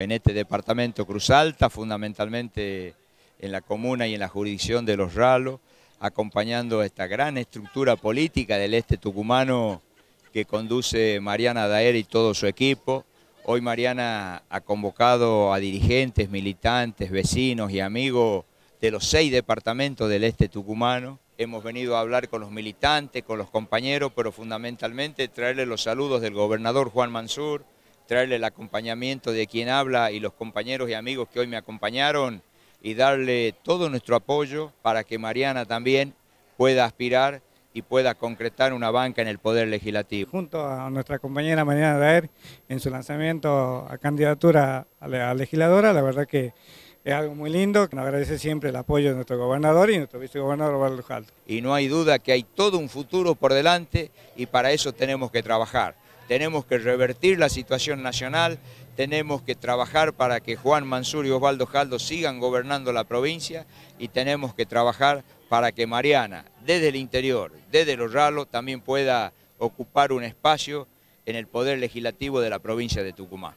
En este departamento Cruz Alta, fundamentalmente en la comuna y en la jurisdicción de Los Ralos, acompañando esta gran estructura política del este tucumano que conduce Mariana Daer y todo su equipo. Hoy Mariana ha convocado a dirigentes, militantes, vecinos y amigos de los seis departamentos del este tucumano. Hemos venido a hablar con los militantes, con los compañeros, pero fundamentalmente traerle los saludos del gobernador Juan Mansur, traerle el acompañamiento de quien habla y los compañeros y amigos que hoy me acompañaron y darle todo nuestro apoyo para que Mariana también pueda aspirar y pueda concretar una banca en el Poder Legislativo. Junto a nuestra compañera Mariana Daer en su lanzamiento a candidatura a legisladora, la verdad que es algo muy lindo, que nos agradece siempre el apoyo de nuestro gobernador y nuestro vicegobernador Osvaldo Jaldo. Y no hay duda que hay todo un futuro por delante y para eso tenemos que trabajar. Tenemos que revertir la situación nacional, tenemos que trabajar para que Juan Mansur y Osvaldo Jaldo sigan gobernando la provincia y tenemos que trabajar para que Mariana, desde el interior, desde los ralos, también pueda ocupar un espacio en el poder legislativo de la provincia de Tucumán.